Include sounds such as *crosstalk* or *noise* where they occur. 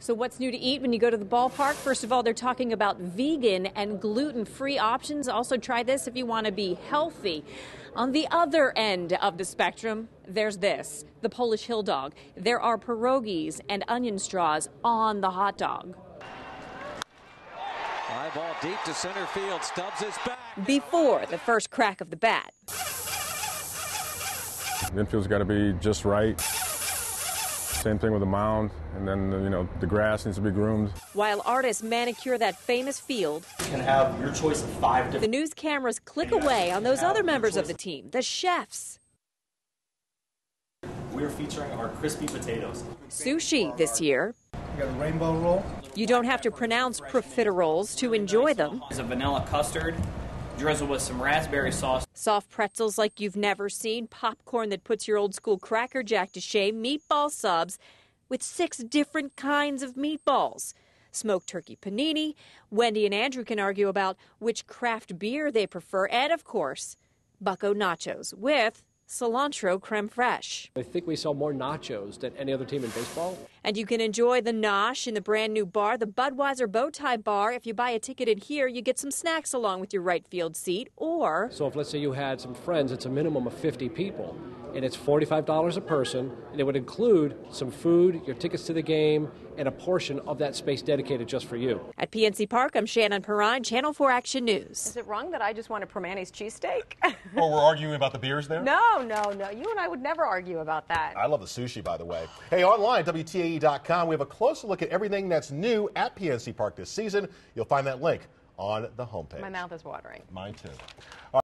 So, what's new to eat when you go to the ballpark? First of all, they're talking about vegan and gluten free options. Also, try this if you want to be healthy. On the other end of the spectrum, there's this the Polish Hill Dog. There are pierogies and onion straws on the hot dog. Fly ball deep to center field. Stubbs is back. Before the first crack of the bat. The infield's got to be just right. Same thing with the mound, and then you know the grass needs to be groomed. While artists manicure that famous field, you can have your choice of five different. The news cameras click away on those other members of the team, the chefs. We're featuring our crispy potatoes. Sushi this year. You got a rainbow roll. You don't have to pronounce profiteroles to enjoy them. It's a vanilla custard drizzle with some raspberry sauce. Soft pretzels like you've never seen, popcorn that puts your old school cracker jack to shame, meatball subs with six different kinds of meatballs. Smoked turkey panini. Wendy and Andrew can argue about which craft beer they prefer, and of course, Bucco nachos with cilantro creme fraiche. I think we sell more nachos than any other team in baseball. And you can enjoy the nosh in the brand new bar, the Budweiser Bowtie Bar. If you buy a ticket in here, you get some snacks along with your right field seat. Or. So if let's say you had some friends, it's a minimum of 50 people, and it's $45 a person, and it would include some food, your tickets to the game, and a portion of that space dedicated just for you. At PNC Park, I'm Shannon Perrine, Channel 4 Action News. Is it wrong that I just want a Primanti's cheesesteak? or we're arguing about the beers there? *laughs* No, no, no. You and I would never argue about that. I love the sushi, by the way. Hey, online, WTAE.com, we have a closer look at everything that's new at PNC Park this season. You'll find that link on the homepage. My mouth is watering. Mine too.